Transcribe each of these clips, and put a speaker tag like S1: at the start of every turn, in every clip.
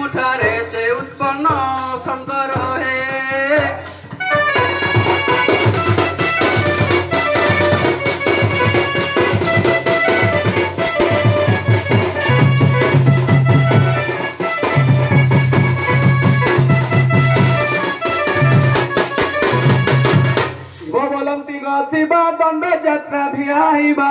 S1: কুঠারে সে উৎপন্ন শঙ্কর হে গোবলন্তি গতিবা দণ্ড যাত্রা ভিয়াইবা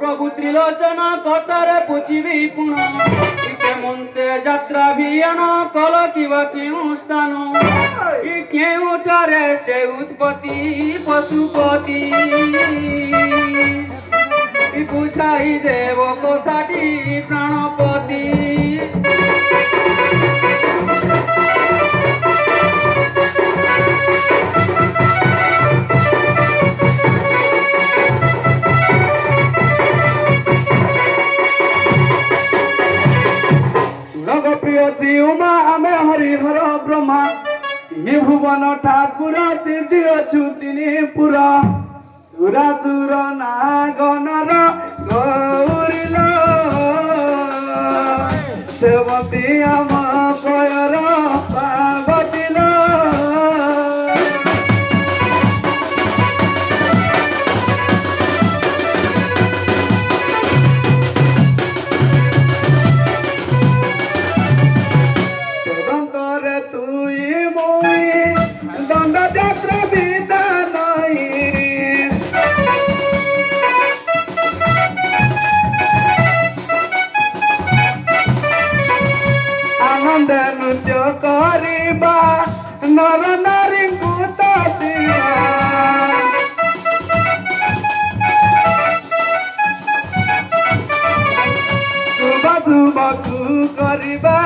S1: প্রভু ত্রিলোচন কতরে পুচিবি পুণ ইকে মন্তে যাত্রা ভিয়ন কল কিবা কেউ স্থান ই কেউটারে সে উৎপত্তি পশুপতি বুঝাই দেব কথাটি প্রাণপতি ভুবন ঠাকুর সিদ্ধি অছু তিনি পুর সুরা সুর নাগনর গৌরিল সেবতী আমার ଖଣ୍ଡେ ନୃତ୍ୟ କରିବା ନର ନାରୀଙ୍କୁ ତ ଦିଆ ଧୁବକୁ କରିବା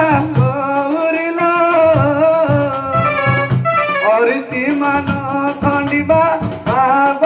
S1: ଅରିଷି ମାନ ଖଣ୍ଡିବା ଭାବ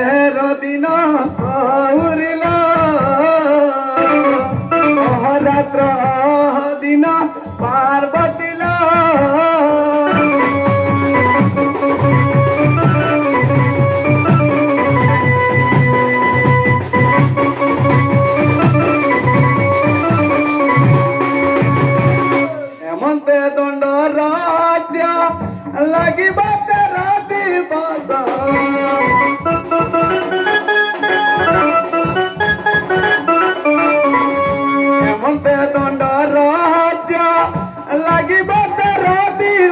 S1: मेहरा और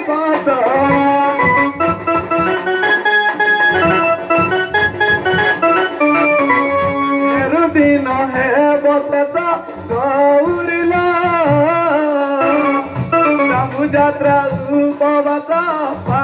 S1: gaurilá, la mucha atrás, un bobata,